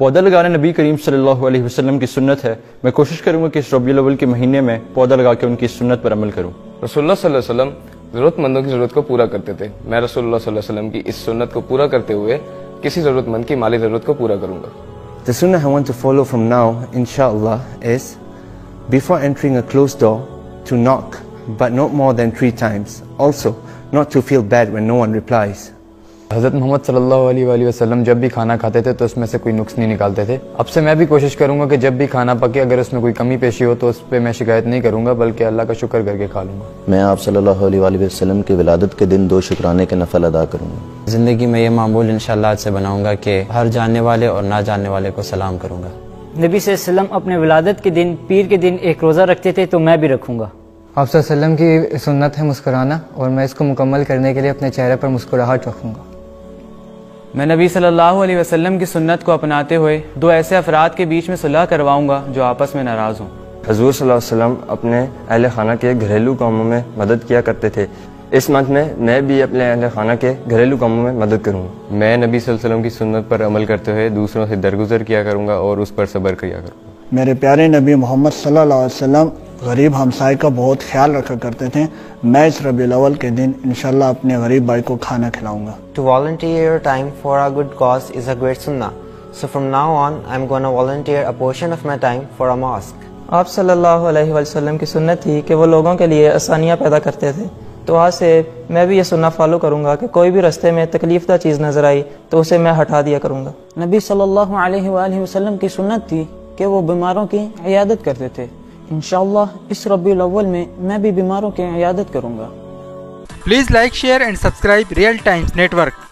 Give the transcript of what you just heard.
पौधा लगाना नबी करीम सल्लल्लाहु अलैहि वसल्लम की सुन्नत है मैं कोशिश करूँगा कि इस रबी अव्वल के महीने में पौधा लगा के उनकी सुन्नत पर अमल करूँ रसोल्ला वसल्लम जरूरतमंदों की ज़रूरत को पूरा करते थे मैं रसोल्ला वसल्लम की इस सुन्नत को पूरा करते हुए किसी जरूरतमंद की माली ज़रूरत को पूरा करूँगा The sunnah I want to follow from now, inshallah, is before entering a closed door, to knock, but not more than three times. Also, not to feel bad when no one replies. हज़रत मोहम्मद सल्लल्लाहु अलैहि वसल्लम जब भी खाना खाते थे तो उसमें से कोई नुक्स नहीं निकालते थे। अब से मैं भी कोशिश करूँगा कि जब भी खाना पके अगर उसमें कोई कमी पेशी हो तो उस पर मैं शिकायत नहीं करूँगा बल्कि अल्लाह का शुक्र करके खा लूँगा। मैं आप सल्लल्लाहु अलैहि वसल्लम की विलादत के दिन दो शुक्राने के नफल अदा करूँगा। ज़िंदगी में ये मामूल इंशाल्लाह से बनाऊँगा कि हर जानने वाले और ना जानने वाले को सलाम करूँगा। नबी वसल्लम अपने विलादत के दिन पीर के दिन एक रोज़ा रखते थे तो मैं भी रखूँगा। आप की सुन्नत है मुस्कुराना और मैं इसको मुकम्मल करने के लिए अपने चेहरे पर मुस्कुराहट रखूँगा। मैं नबी सल्लल्लाहु अलैहि वसल्लम की सुन्नत को अपनाते हुए दो ऐसे अफराद के बीच में सुलह करवाऊँगा जो आपस में नाराज़ हों। हजूर सल्लल्लाहु अलैहि वसल्लम अपने अहल खाना के घरेलू कामों में मदद किया करते थे। इस मंथ में मैं भी अपने अहल खाना के घरेलू कामों में मदद करूँगा मैं नबी वसल्लम की सुन्नत पर अमल करते हुए दूसरों से दरगुजर किया करूँगा और उस पर सब्र किया करूँगा। मेरे प्यारे नबी मोहम्मद सल्लल्लाहु अलैहि वसल्लम गरीब हमसाय का बहुत ख्याल रखा करते थे। मैं इस रबी अव्वल के दिन इंशाल्लाह अपने गरीब भाई को खाना खिलाऊँगा। To volunteer your time for a good cause is a great sunnah. So from now on, I'm going to volunteer a portion of my time for a mosque. आप सल्लल्लाहु अलैहि वसल्लम की सुन्नत थी कि वो लोगों के लिए आसानियाँ पैदा करते थे। तो आज से मैं भी ये सुनना फॉलो करूँगा कि कोई भी रास्ते में तकलीफ़ दा चीज़ नज़र आई तो उसे मैं हटा दिया करूँगा। नबी सल्लल्लाहु अलैहि वसल्लम की सुन्नत थी कि वो बीमारों की इयादत करते थे। इनशाला इस रबी अवल में मैं भी बीमारों की यादत करूँगा। Please like share and subscribe Real Times Network